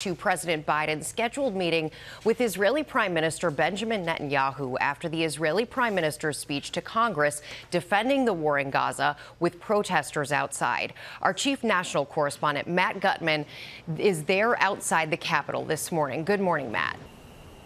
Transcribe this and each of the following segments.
to President Biden's scheduled meeting with Israeli Prime Minister Benjamin Netanyahu after the Israeli Prime Minister's speech to Congress defending the war in Gaza with protesters outside. Our chief national correspondent, Matt Gutman, is there outside the Capitol this morning. Good morning, Matt.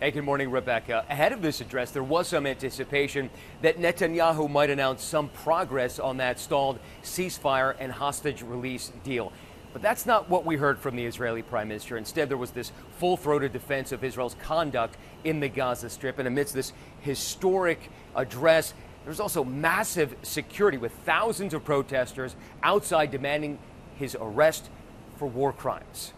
Hey, good morning, Rebecca. Ahead of this address, there was some anticipation that Netanyahu might announce some progress on that stalled ceasefire and hostage release deal. But that's not what we heard from the Israeli prime minister. Instead, there was this full throated defense of Israel's conduct in the Gaza Strip. And amidst this historic address, there's also massive security with thousands of protesters outside demanding his arrest for war crimes.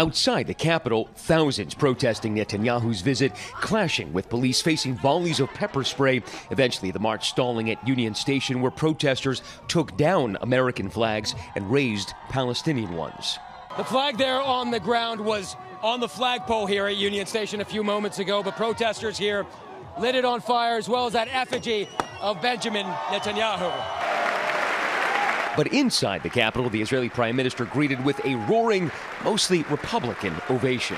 Outside the Capitol, thousands protesting Netanyahu's visit, clashing with police facing volleys of pepper spray. Eventually, the march stalling at Union Station, where protesters took down American flags and raised Palestinian ones. The flag there on the ground was on the flagpole here at Union Station a few moments ago, but protesters here lit it on fire, as well as that effigy of Benjamin Netanyahu. But inside the Capitol, the Israeli prime minister greeted with a roaring, mostly Republican ovation.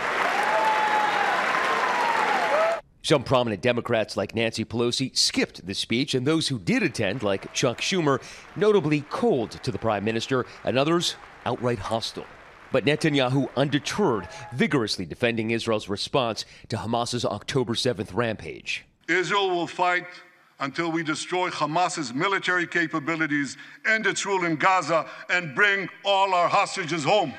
Some prominent Democrats like Nancy Pelosi skipped the speech, and those who did attend, like Chuck Schumer, notably cold to the prime minister, and others outright hostile. But Netanyahu undeterred, vigorously defending Israel's response to Hamas's October 7th rampage. Israel will fight until we destroy Hamas's military capabilities, end its rule in Gaza, and bring all our hostages home.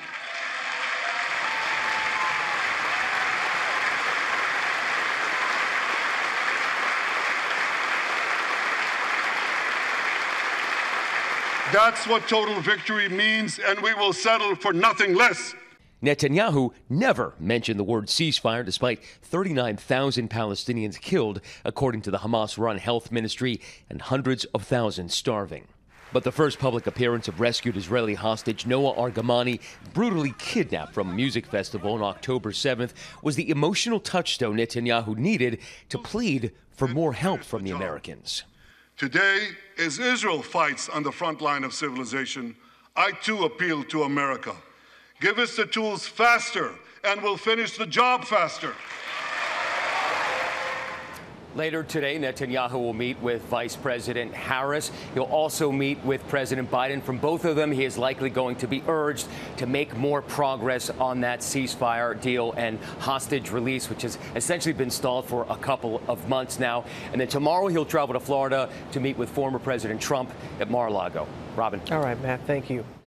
That's what total victory means, and we will settle for nothing less. Netanyahu never mentioned the word ceasefire despite 39,000 Palestinians killed, according to the Hamas run health ministry, and hundreds of thousands starving. But the first public appearance of rescued Israeli hostage Noa Argamani, brutally kidnapped from a music festival on October 7th, was the emotional touchstone Netanyahu needed to plead for more help from the Americans. Today, as Israel fights on the front line of civilization, I too appeal to America. Give us the tools faster, and we'll finish the job faster. Later today, Netanyahu will meet with Vice President Harris. He'll also meet with President Biden. From both of them, he is likely going to be urged to make more progress on that ceasefire deal and hostage release, which has essentially been stalled for a couple of months now. And then tomorrow, he'll travel to Florida to meet with former President Trump at Mar a Lago. Robin. All right, Matt, thank you.